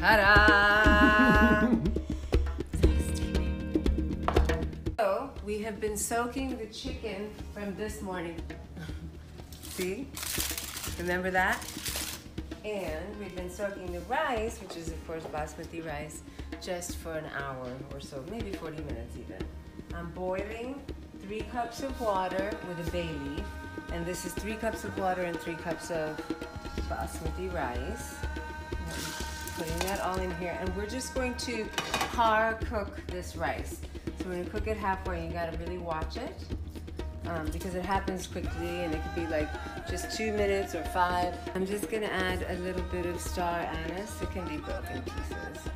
Ta-da! so we have been soaking the chicken from this morning. See? Remember that? And we've been soaking the rice, which is of course basmati rice, just for an hour or so, maybe 40 minutes even. I'm boiling three cups of water with a bay leaf, and this is three cups of water and three cups of basmati rice. Putting that all in here, and we're just going to par cook this rice. So we're gonna cook it halfway. You gotta really watch it um, because it happens quickly, and it could be like just two minutes or five. I'm just gonna add a little bit of star anise. It can be broken pieces.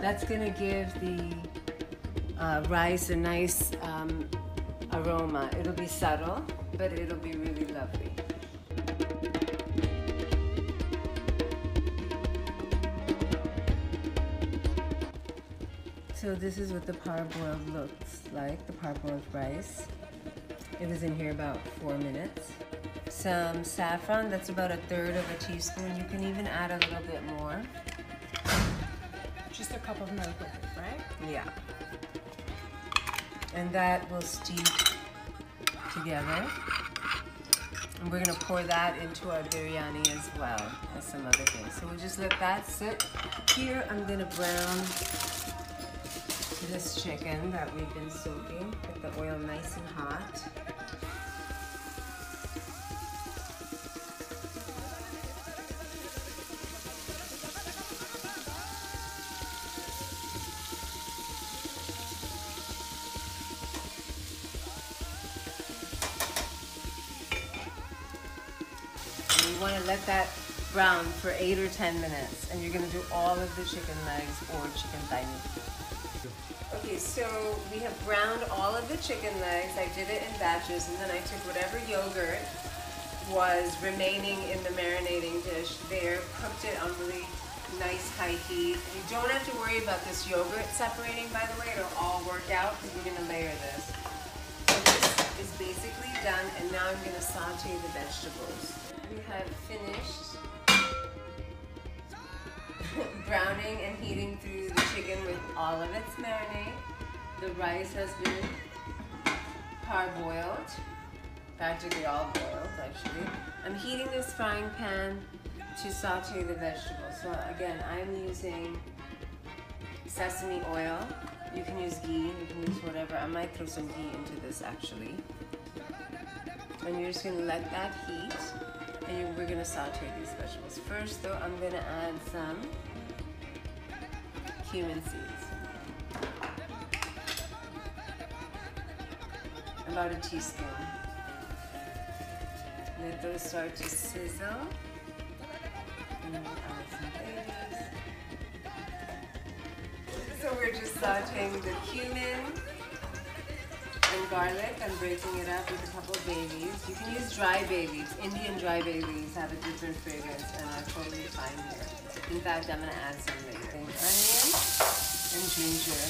That's gonna give the uh, rice a nice um, aroma. It'll be subtle, but it'll be really lovely. So this is what the parboiled looks like, the parboiled rice. It was in here about four minutes. Some saffron, that's about a third of a teaspoon. You can even add a little bit more. Just a cup of milk with it, right? Yeah. And that will steep together. And we're gonna pour that into our biryani as well as some other things. So we'll just let that sit. Here I'm gonna brown this chicken that we've been soaking. Get the oil nice and hot. You want to let that brown for eight or ten minutes. And you're going to do all of the chicken legs or chicken thigh meat. Okay, so we have browned all of the chicken legs. I did it in batches, and then I took whatever yogurt was remaining in the marinating dish there, cooked it on really nice high heat. You don't have to worry about this yogurt separating, by the way. It'll all work out because we're going to layer this. So this is basically done, and now I'm going to saute the vegetables. We have finished browning and heating through the chicken with all of its marinade. The rice has been parboiled, practically all boiled actually. I'm heating this frying pan to saute the vegetables. So again, I'm using sesame oil. You can use ghee, you can use whatever. I might throw some ghee into this actually. And you're just gonna let that heat and we're gonna saute these vegetables. First though, I'm gonna add some cumin seeds. About a teaspoon. Let those start to sizzle. And then add some babies. So we're just sauteing the cumin and garlic. I'm breaking it up with a couple of bay leaves. You can use dry bay leaves. Indian dry bay leaves have a different fragrance and are totally fine here. In fact, I'm gonna add some later. Onion and ginger.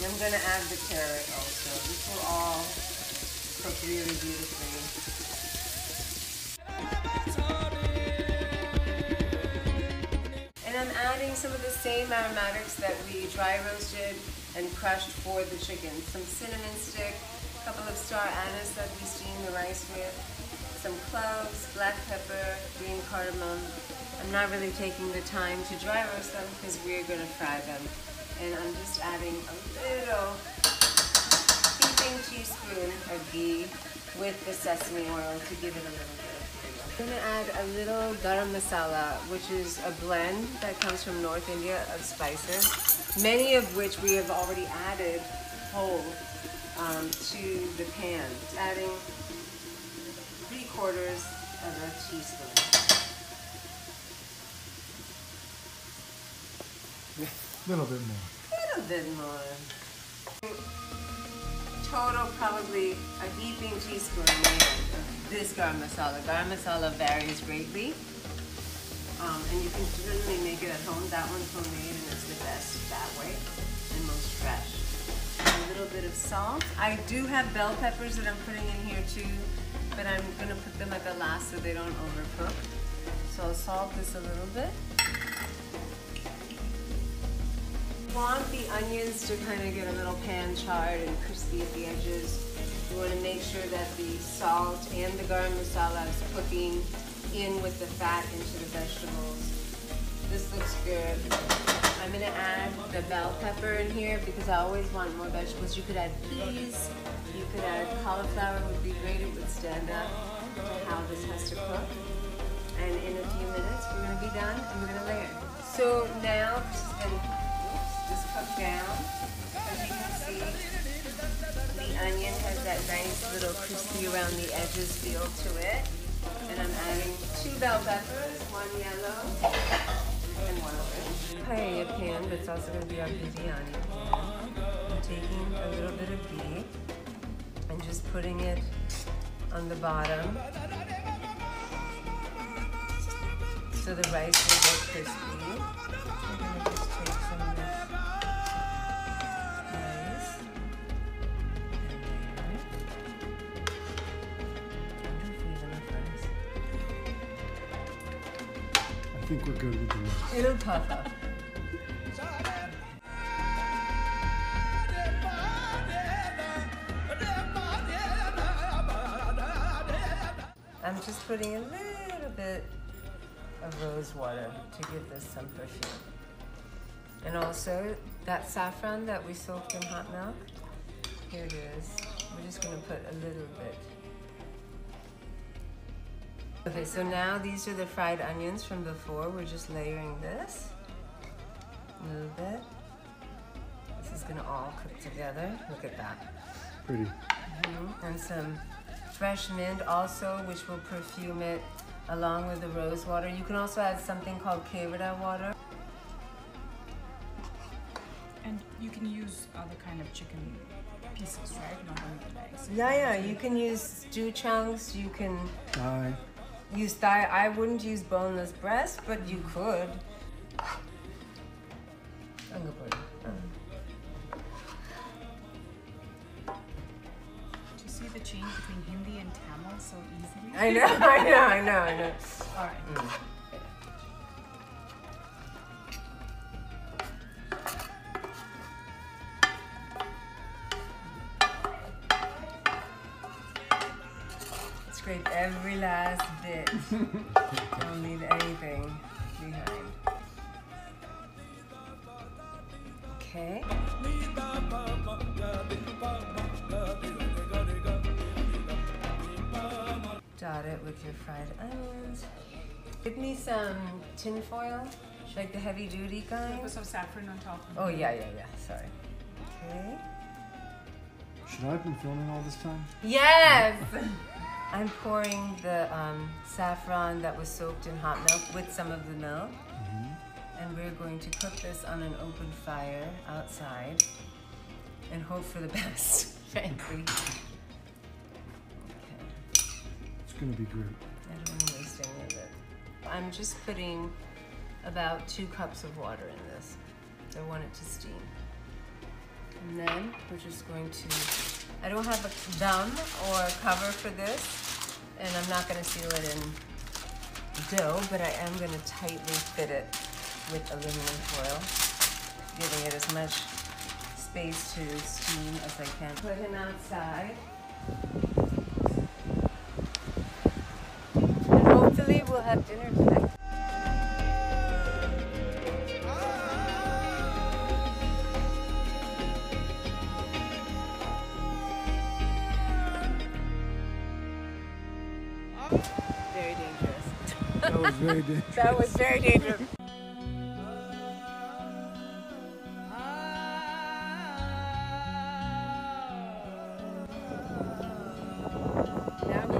And I'm gonna add the carrot also. This will all cook really beautifully. And I'm adding some of the same aromatics that we dry roasted and crushed for the chicken. Some cinnamon stick, a couple of star anise that we steamed the rice with, some cloves, black pepper, green cardamom. I'm not really taking the time to dry roast them because we're gonna fry them. And I'm just adding a little heaping teaspoon of ghee with the sesame oil to give it a little bit. I'm gonna add a little garam masala, which is a blend that comes from North India of spices, many of which we have already added whole um, to the pan. Adding three quarters of a teaspoon. A little bit more. A little bit more. Total probably a heaping teaspoon of this garam masala. Garam masala varies greatly. Um, and you can certainly make it at home. That one's homemade and it's the best that way and most fresh. A little bit of salt. I do have bell peppers that I'm putting in here too, but I'm gonna put them at the last so they don't overcook. So I'll salt this a little bit. Want the onions to kind of get a little pan charred and crispy at the edges. You want to make sure that the salt and the garam masala is cooking in with the fat into the vegetables. This looks good. I'm going to add the bell pepper in here because I always want more vegetables. You could add peas. You could add cauliflower would be great. It would stand up to how this has to cook. And in a few minutes, we're going to be done and we're going to layer. So now down. As you can see, the onion has that nice little crispy around the edges feel to it. And I'm adding two bell peppers, one yellow and one orange. Paella pan, but it's also going to be our biryani pan. I'm taking a little bit of ghee and just putting it on the bottom so the rice will get crispy. Think we're good with the rice. It'll puff up. I'm just putting a little bit of rose water to give this some perfume. And also that saffron that we soaked in hot milk, here it is. We're just gonna put a little bit. Okay, so now these are the fried onions from before. We're just layering this a little bit. This is gonna all cook together. Look at that. Pretty. Mhm. And some fresh mint also, which will perfume it along with the rose water. You can also add something called Kevada water. And you can use other kind of chicken pieces, right? Not only the legs. Yeah, yeah, you can use stew chunks, you can Aye. Use thigh. I wouldn't use boneless breast, but you could. I'm gonna it. Do you see the change between Hindi and Tamil so easily? I know, I know, I know, I know. All right. Scrape every last bit. Don't leave anything behind. Okay. Dot it with your fried onions. Give me some tin foil, like the heavy duty kind. Put some saffron on top. Oh yeah, yeah, yeah. Sorry. Okay. Should I have been filming all this time? Yes! I'm pouring the um, saffron that was soaked in hot milk with some of the milk. And we're going to cook this on an open fire outside and hope for the best, frankly. Okay, It's gonna be great. I don't want to waste any of it. I'm just putting about two cups of water in this. I want it to steam. And then we're just going to, I don't have a dum or cover for this, and I'm not gonna seal it in dough, but I am gonna tightly fit it with aluminum foil, giving it as much space to steam as I can. Put him outside. And hopefully we'll have dinner tonight. Very dangerous. That was very dangerous. That was very dangerous. Now we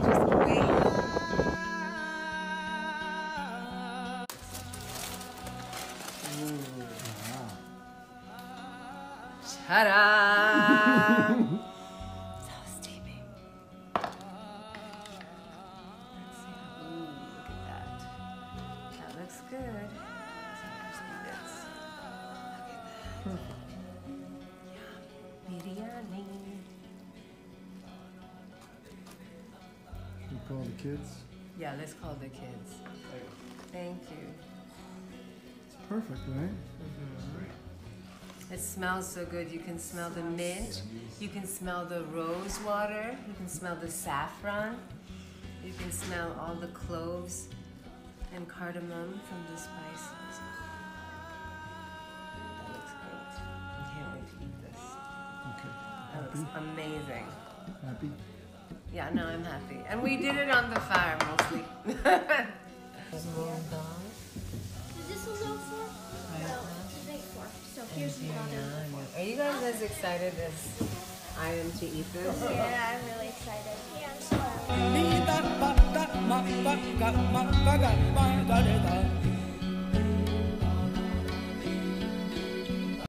Look at that. Yum. Biryani. We call the kids? Yeah, let's call the kids. Thank you. It's perfect, right? Mm-hmm. It smells so good. You can smell the mint. You can smell the rose water. You can smell the saffron. You can smell all the cloves and cardamom from the spices. Looks amazing. Happy? Yeah, no, I'm happy. And we did it on the fire mostly. Is this a low fork? No, it's a big fork. So here's the bottom. Are you guys as excited as I am to eat this? Yeah, I'm really excited. Yeah, I'm so happy.